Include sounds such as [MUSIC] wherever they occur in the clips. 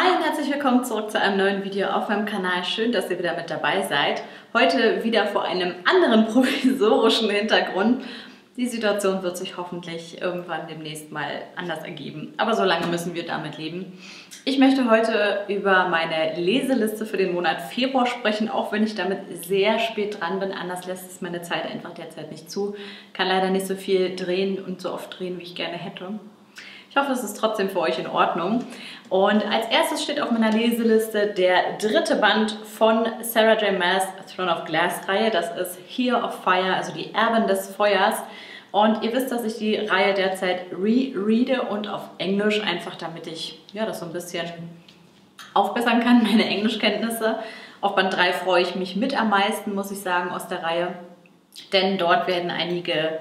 Hi und herzlich willkommen zurück zu einem neuen Video auf meinem Kanal. Schön, dass ihr wieder mit dabei seid. Heute wieder vor einem anderen [LAUGHS] provisorischen Hintergrund. Die Situation wird sich hoffentlich irgendwann demnächst mal anders ergeben. Aber so lange müssen wir damit leben. Ich möchte heute über meine Leseliste für den Monat Februar sprechen, auch wenn ich damit sehr spät dran bin. Anders lässt es meine Zeit einfach derzeit nicht zu. Kann leider nicht so viel drehen und so oft drehen, wie ich gerne hätte. Ich hoffe, es ist trotzdem für euch in Ordnung. Und als erstes steht auf meiner Leseliste der dritte Band von Sarah J. Maas Throne of Glass Reihe. Das ist Here of Fire, also die Erben des Feuers. Und ihr wisst, dass ich die Reihe derzeit rereade und auf Englisch, einfach damit ich ja, das so ein bisschen aufbessern kann, [LAUGHS] meine Englischkenntnisse. Auf Band 3 freue ich mich mit am meisten, muss ich sagen, aus der Reihe. Denn dort werden einige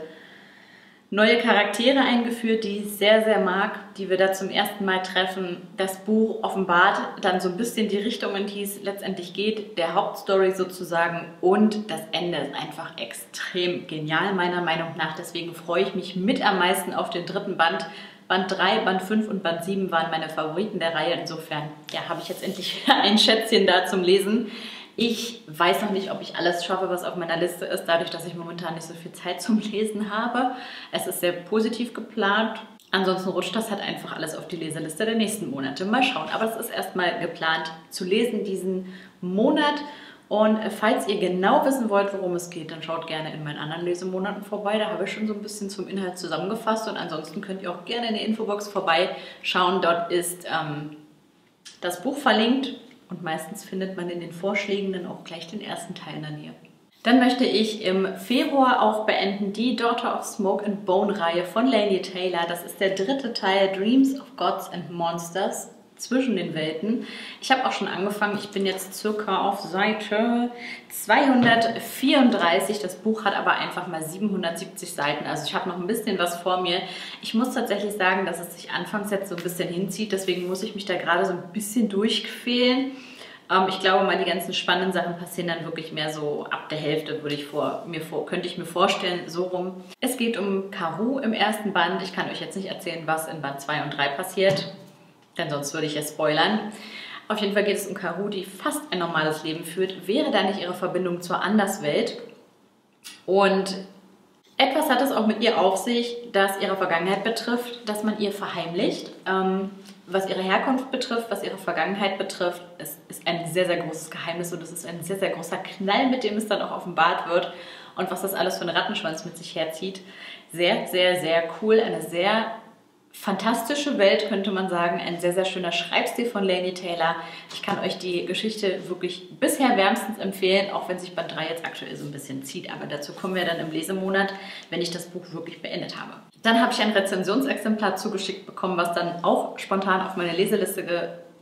neue Charaktere eingeführt, die ich sehr, sehr mag, die wir da zum ersten Mal treffen. Das Buch offenbart dann so ein bisschen die Richtung, in die es letztendlich geht, der Hauptstory sozusagen und das Ende ist einfach extrem genial meiner Meinung nach. Deswegen freue ich mich mit am meisten auf den dritten Band. Band 3, Band 5 und Band 7 waren meine Favoriten der Reihe. Insofern ja, habe ich jetzt endlich [LAUGHS] ein Schätzchen da zum Lesen. Ich weiß noch nicht, ob ich alles schaffe, was auf meiner Liste ist, dadurch, dass ich momentan nicht so viel Zeit zum Lesen habe. Es ist sehr positiv geplant. Ansonsten rutscht das halt einfach alles auf die Leseliste der nächsten Monate. Mal schauen. Aber es ist erstmal geplant zu lesen diesen Monat. Und falls ihr genau wissen wollt, worum es geht, dann schaut gerne in meinen anderen Lesemonaten vorbei. Da habe ich schon so ein bisschen zum Inhalt zusammengefasst. Und ansonsten könnt ihr auch gerne in der Infobox vorbeischauen. Dort ist ähm, das Buch verlinkt und meistens findet man in den Vorschlägen dann auch gleich den ersten Teil in der Nähe. Dann möchte ich im Februar auch beenden die Daughter of Smoke and Bone Reihe von Lainey Taylor. Das ist der dritte Teil Dreams of Gods and Monsters zwischen den Welten. Ich habe auch schon angefangen. Ich bin jetzt circa auf Seite 234. Das Buch hat aber einfach mal 770 Seiten. Also ich habe noch ein bisschen was vor mir. Ich muss tatsächlich sagen, dass es sich anfangs jetzt so ein bisschen hinzieht. Deswegen muss ich mich da gerade so ein bisschen durchquälen. Ähm, ich glaube mal, die ganzen spannenden Sachen passieren dann wirklich mehr so ab der Hälfte, würde ich vor, mir vor, könnte ich mir vorstellen, so rum. Es geht um Karu im ersten Band. Ich kann euch jetzt nicht erzählen, was in Band 2 und 3 passiert denn sonst würde ich es spoilern. Auf jeden Fall geht es um Karu, die fast ein normales Leben führt, wäre da nicht ihre Verbindung zur Anderswelt. Und etwas hat es auch mit ihr auf sich, das ihre Vergangenheit betrifft, dass man ihr verheimlicht. Ähm, was ihre Herkunft betrifft, was ihre Vergangenheit betrifft, es ist ein sehr, sehr großes Geheimnis und es ist ein sehr, sehr großer Knall, mit dem es dann auch offenbart wird und was das alles für einen Rattenschwanz mit sich herzieht. Sehr, sehr, sehr cool, eine sehr fantastische Welt, könnte man sagen. Ein sehr, sehr schöner Schreibstil von Lainey Taylor. Ich kann euch die Geschichte wirklich bisher wärmstens empfehlen, auch wenn sich Band 3 jetzt aktuell so ein bisschen zieht. Aber dazu kommen wir dann im Lesemonat, wenn ich das Buch wirklich beendet habe. Dann habe ich ein Rezensionsexemplar zugeschickt bekommen, was dann auch spontan auf meine Leseliste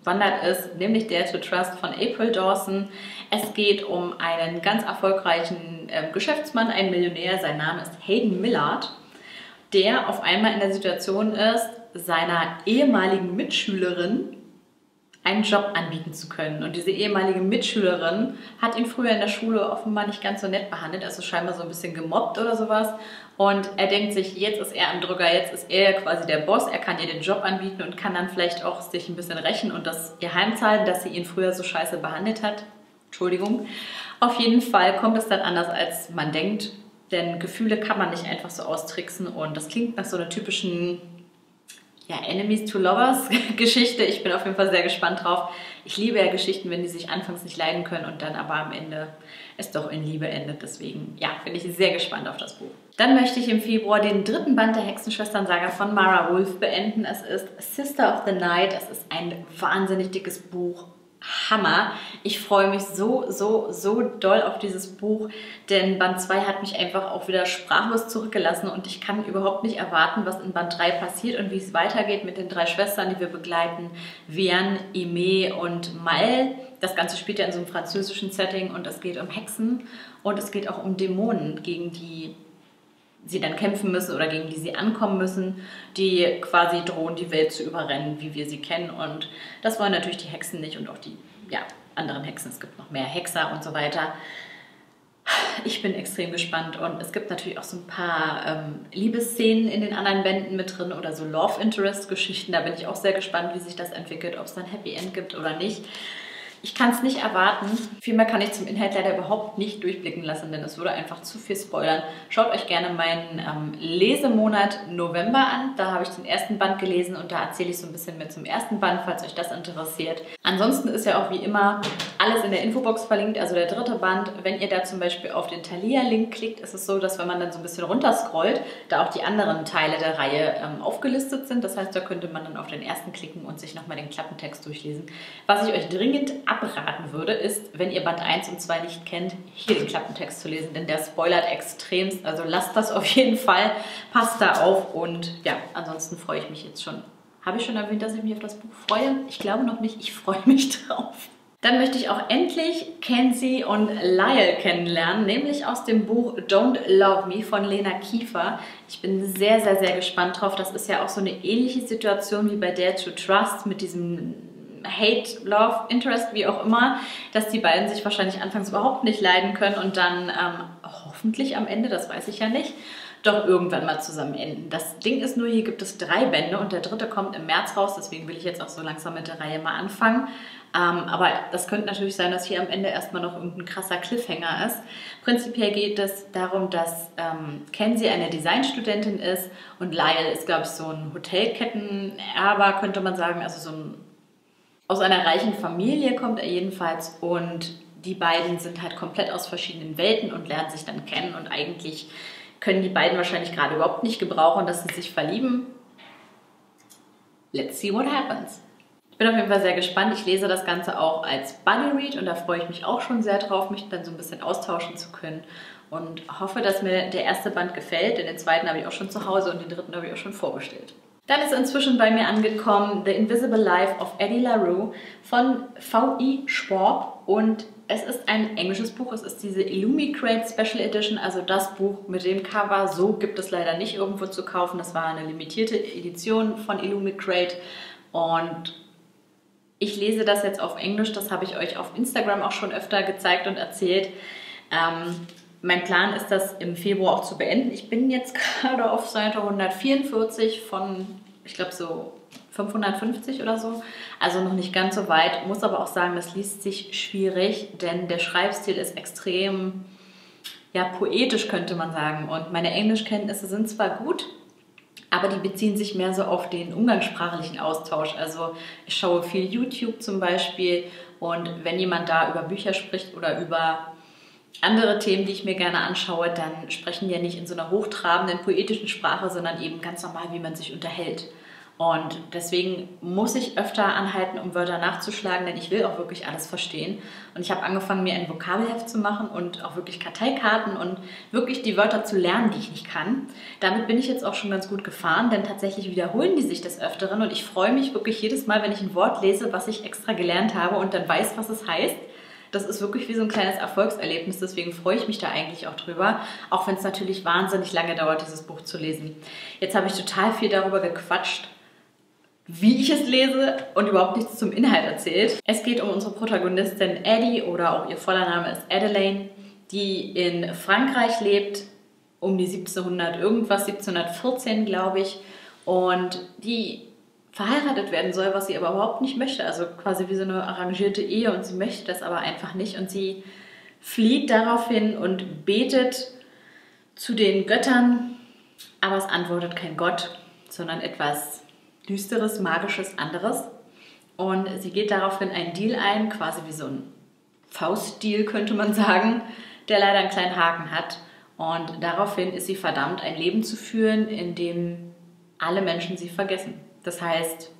gewandert ist, nämlich Dare to Trust von April Dawson. Es geht um einen ganz erfolgreichen äh, Geschäftsmann, einen Millionär. Sein Name ist Hayden Millard der auf einmal in der Situation ist, seiner ehemaligen Mitschülerin einen Job anbieten zu können. Und diese ehemalige Mitschülerin hat ihn früher in der Schule offenbar nicht ganz so nett behandelt, also scheinbar so ein bisschen gemobbt oder sowas. Und er denkt sich, jetzt ist er am Drücker, jetzt ist er quasi der Boss, er kann ihr den Job anbieten und kann dann vielleicht auch sich ein bisschen rächen und das ihr heimzahlen, dass sie ihn früher so scheiße behandelt hat. Entschuldigung. Auf jeden Fall kommt es dann anders, als man denkt. Denn Gefühle kann man nicht einfach so austricksen und das klingt nach so einer typischen ja, Enemies to Lovers [LAUGHS] Geschichte. Ich bin auf jeden Fall sehr gespannt drauf. Ich liebe ja Geschichten, wenn die sich anfangs nicht leiden können und dann aber am Ende es doch in Liebe endet. Deswegen, ja, bin ich sehr gespannt auf das Buch. Dann möchte ich im Februar den dritten Band der Hexenschwestern-Saga von Mara Wolf beenden. Es ist Sister of the Night. Es ist ein wahnsinnig dickes Buch Hammer. Ich freue mich so, so, so doll auf dieses Buch, denn Band 2 hat mich einfach auch wieder sprachlos zurückgelassen und ich kann überhaupt nicht erwarten, was in Band 3 passiert und wie es weitergeht mit den drei Schwestern, die wir begleiten, Vian, Ime und Mal. Das Ganze spielt ja in so einem französischen Setting und es geht um Hexen und es geht auch um Dämonen, gegen die sie dann kämpfen müssen oder gegen die sie ankommen müssen, die quasi drohen, die Welt zu überrennen, wie wir sie kennen. Und das wollen natürlich die Hexen nicht und auch die ja, anderen Hexen. Es gibt noch mehr Hexer und so weiter. ich bin extrem gespannt und es gibt natürlich auch so ein paar ähm, Liebesszenen in den anderen Bänden mit drin oder so Love Interest Geschichten. Da bin ich auch sehr gespannt, wie sich das entwickelt, ob es dann Happy End gibt oder nicht. Ich kann es nicht erwarten. Vielmehr kann ich zum Inhalt leider überhaupt nicht durchblicken lassen, denn es würde einfach zu viel spoilern. Schaut euch gerne meinen ähm, Lesemonat November an. Da habe ich den ersten Band gelesen und da erzähle ich so ein bisschen mehr zum ersten Band, falls euch das interessiert. Ansonsten ist ja auch wie immer alles in der Infobox verlinkt, also der dritte Band. Wenn ihr da zum Beispiel auf den Thalia-Link klickt, ist es so, dass wenn man dann so ein bisschen runterscrollt, da auch die anderen Teile der Reihe ähm, aufgelistet sind. Das heißt, da könnte man dann auf den ersten klicken und sich nochmal den Klappentext durchlesen. Was ich euch dringend abraten würde, ist, wenn ihr Band 1 und 2 nicht kennt, hier den Klappentext zu lesen, denn der spoilert extremst. Also lasst das auf jeden Fall, passt da auf und ja, ansonsten freue ich mich jetzt schon. Habe ich schon erwähnt, dass ich mich auf das Buch freue? Ich glaube noch nicht, ich freue mich [LAUGHS] drauf. Dann möchte ich auch endlich Kenzie und Lyle kennenlernen, nämlich aus dem Buch Don't Love Me von Lena Kiefer. Ich bin sehr, sehr, sehr gespannt drauf. Das ist ja auch so eine ähnliche Situation wie bei Dare to Trust mit diesem Hate, Love, Interest, wie auch immer, dass die beiden sich wahrscheinlich anfangs überhaupt nicht leiden können und dann ähm, hoffentlich am Ende, das weiß ich ja nicht, doch irgendwann mal zusammen enden. Das Ding ist nur, hier gibt es drei Bände und der dritte kommt im März raus, deswegen will ich jetzt auch so langsam mit der Reihe mal anfangen. Ähm, aber das könnte natürlich sein, dass hier am Ende erstmal noch irgendein krasser Cliffhanger ist. Prinzipiell geht es darum, dass ähm, Kenzie eine Designstudentin ist und Lyle ist, glaube ich, so ein Hotelkettenerber, könnte man sagen, also so ein aus einer reichen Familie kommt er jedenfalls und die beiden sind halt komplett aus verschiedenen Welten und lernen sich dann kennen und eigentlich können die beiden wahrscheinlich gerade überhaupt nicht gebrauchen, dass sie sich verlieben. Let's see what happens. Ich bin auf jeden Fall sehr gespannt. Ich lese das Ganze auch als Buddy Read und da freue ich mich auch schon sehr drauf, mich dann so ein bisschen austauschen zu können und hoffe, dass mir der erste Band gefällt. Denn den zweiten habe ich auch schon zu Hause und den dritten habe ich auch schon vorbestellt. Dann ist inzwischen bei mir angekommen The Invisible Life of Eddie LaRue von V.I. Schwab und es ist ein englisches Buch. Es ist diese Illumicrate Special Edition, also das Buch mit dem Cover. So gibt es leider nicht irgendwo zu kaufen. Das war eine limitierte Edition von Illumicrate und ich lese das jetzt auf Englisch. Das habe ich euch auf Instagram auch schon öfter gezeigt und erzählt. Ähm, mein Plan ist das im Februar auch zu beenden. Ich bin jetzt [LAUGHS] gerade auf Seite 144 von, ich glaube, so 550 oder so. Also noch nicht ganz so weit. Muss aber auch sagen, das liest sich schwierig, denn der Schreibstil ist extrem ja, poetisch, könnte man sagen. Und meine Englischkenntnisse sind zwar gut, aber die beziehen sich mehr so auf den umgangssprachlichen Austausch. Also ich schaue viel YouTube zum Beispiel und wenn jemand da über Bücher spricht oder über andere Themen, die ich mir gerne anschaue, dann sprechen die ja nicht in so einer hochtrabenden poetischen Sprache, sondern eben ganz normal, wie man sich unterhält. Und deswegen muss ich öfter anhalten, um Wörter nachzuschlagen, denn ich will auch wirklich alles verstehen. Und ich habe angefangen, mir ein Vokabelheft zu machen und auch wirklich Karteikarten und wirklich die Wörter zu lernen, die ich nicht kann. Damit bin ich jetzt auch schon ganz gut gefahren, denn tatsächlich wiederholen die sich des Öfteren und ich freue mich wirklich jedes Mal, wenn ich ein Wort lese, was ich extra gelernt habe und dann weiß, was es heißt das ist wirklich wie so ein kleines Erfolgserlebnis. Deswegen freue ich mich da eigentlich auch drüber. Auch wenn es natürlich wahnsinnig lange dauert, dieses Buch zu lesen. Jetzt habe ich total viel darüber gequatscht, wie ich es lese und überhaupt nichts zum Inhalt erzählt. Es geht um unsere Protagonistin Eddie oder auch ihr voller Name ist Adelaine, die in Frankreich lebt, um die 1700 irgendwas, 1714 glaube ich. Und die verheiratet werden soll, was sie aber überhaupt nicht möchte. Also quasi wie so eine arrangierte Ehe und sie möchte das aber einfach nicht. Und sie flieht daraufhin und betet zu den Göttern, aber es antwortet kein Gott, sondern etwas Düsteres, Magisches, anderes. Und sie geht daraufhin einen Deal ein, quasi wie so ein Faustdeal könnte man sagen, der leider einen kleinen Haken hat. Und daraufhin ist sie verdammt, ein Leben zu führen, in dem alle Menschen sie vergessen. Das heißt,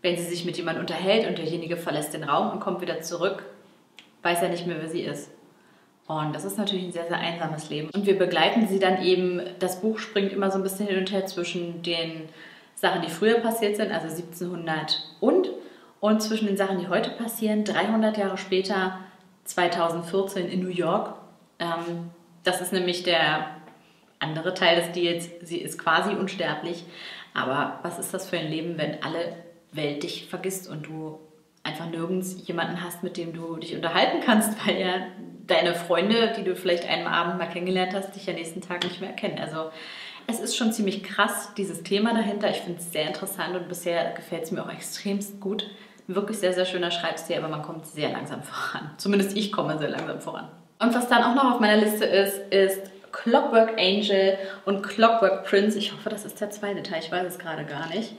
wenn sie sich mit jemandem unterhält und derjenige verlässt den Raum und kommt wieder zurück, weiß er nicht mehr, wer sie ist. Und das ist natürlich ein sehr, sehr einsames Leben. Und wir begleiten sie dann eben, das Buch springt immer so ein bisschen hin und her zwischen den Sachen, die früher passiert sind, also 1700 und, und zwischen den Sachen, die heute passieren, 300 Jahre später, 2014 in New York. Ähm, das ist nämlich der andere Teil des Deals. Sie ist quasi unsterblich, aber was ist das für ein Leben, wenn alle Welt dich vergisst und du einfach nirgends jemanden hast, mit dem du dich unterhalten kannst, weil ja deine Freunde, die du vielleicht einen Abend mal kennengelernt hast, dich ja nächsten Tag nicht mehr erkennen. Also es ist schon ziemlich krass, dieses Thema dahinter. Ich finde es sehr interessant und bisher gefällt es mir auch extremst gut. Wirklich sehr, sehr schöner Schreibstil, aber man kommt sehr langsam voran. Zumindest ich komme sehr langsam voran. Und was dann auch noch auf meiner Liste ist, ist Clockwork Angel und Clockwork Prince. Ich hoffe, das ist der zweite Teil, ich weiß es gerade gar nicht.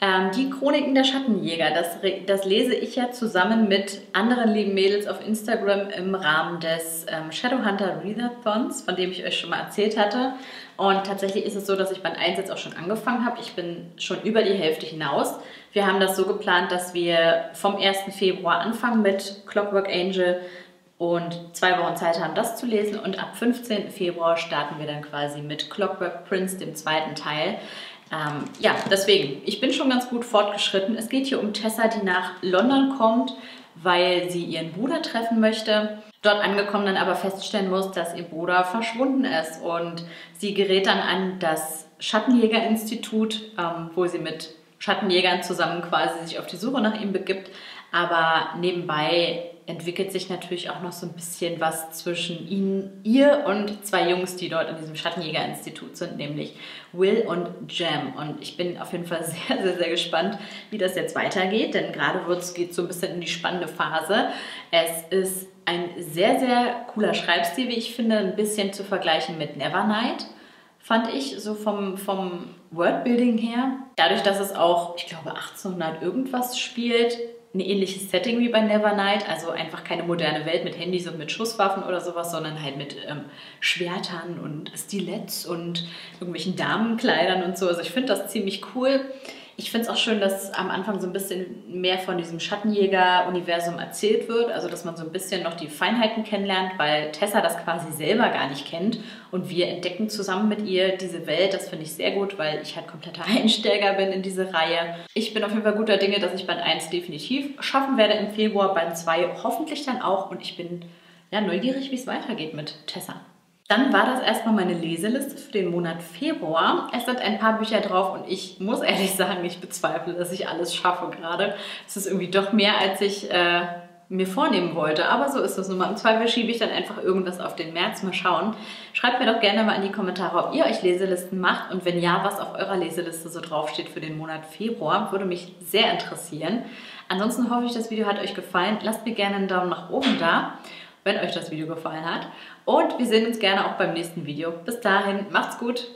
Ähm, die Chroniken der Schattenjäger, das, das, lese ich ja zusammen mit anderen lieben Mädels auf Instagram im Rahmen des ähm, Shadowhunter Readathons, von dem ich euch schon mal erzählt hatte. Und tatsächlich ist es so, dass ich 1 jetzt auch schon angefangen habe. Ich bin schon über die Hälfte hinaus. Wir haben das so geplant, dass wir vom 1. Februar anfangen mit Clockwork Angel und zwei Wochen Zeit haben, das zu lesen. Und ab 15. Februar starten wir dann quasi mit Clockwork Prince, dem zweiten Teil. Ähm, ja, deswegen, ich bin schon ganz gut fortgeschritten. Es geht hier um Tessa, die nach London kommt, weil sie ihren Bruder treffen möchte. Dort angekommen dann aber feststellen muss, dass ihr Bruder verschwunden ist. Und sie gerät dann an das Schattenjägerinstitut, ähm, wo sie mit Schattenjägern zusammen quasi sich auf die Suche nach ihm begibt. Aber nebenbei entwickelt sich natürlich auch noch so ein bisschen was zwischen ihnen, ihr und zwei Jungs, die dort in diesem Schattenjägerinstitut sind, nämlich Will und Jam. Und ich bin auf jeden Fall [LAUGHS] sehr, sehr, sehr gespannt, wie das jetzt weitergeht, denn gerade geht es so ein bisschen in die spannende Phase. Es ist ein sehr, sehr cooler Schreibstil, wie ich finde, ein bisschen zu vergleichen mit Nevernight fand ich, so vom, vom Wordbuilding her. Dadurch, dass es auch, ich glaube, 1800 irgendwas spielt, ein ähnliches Setting wie bei Nevernight, also einfach keine moderne Welt mit Handys und mit Schusswaffen oder sowas, sondern halt mit ähm, Schwertern und Stiletts und irgendwelchen Damenkleidern und so. Also ich finde das ziemlich cool. Ich finde es auch schön, dass am Anfang so ein bisschen mehr von diesem Schattenjäger-Universum erzählt wird, also dass man so ein bisschen noch die Feinheiten kennenlernt, weil Tessa das quasi selber gar nicht kennt und wir entdecken zusammen mit ihr diese Welt. Das finde ich sehr gut, weil ich halt kompletter [LAUGHS] Einsteiger bin in diese Reihe. Ich bin auf jeden Fall guter Dinge, dass ich Band 1 definitiv schaffen werde im Februar, Band 2 hoffentlich dann auch und ich bin ja, neugierig, wie es weitergeht mit Tessa. Dann war das erstmal meine Leseliste für den Monat Februar. Es sind ein paar Bücher drauf und ich muss ehrlich [LAUGHS] sagen, ich bezweifle, dass ich alles schaffe gerade. Es ist irgendwie doch mehr, als ich äh, mir vornehmen wollte. Aber so ist es nun mal. Im Zweifel schiebe ich dann einfach irgendwas auf den März. Mal schauen. Schreibt mir doch gerne mal in die Kommentare, ob ihr euch Leselisten macht und wenn ja, was auf eurer Leseliste so draufsteht für den Monat Februar. Würde mich sehr interessieren. Ansonsten hoffe ich, das Video hat euch gefallen. Lasst mir gerne einen Daumen nach oben da wenn euch das Video gefallen hat. Und wir sehen uns gerne auch beim nächsten Video. Bis dahin, macht's gut!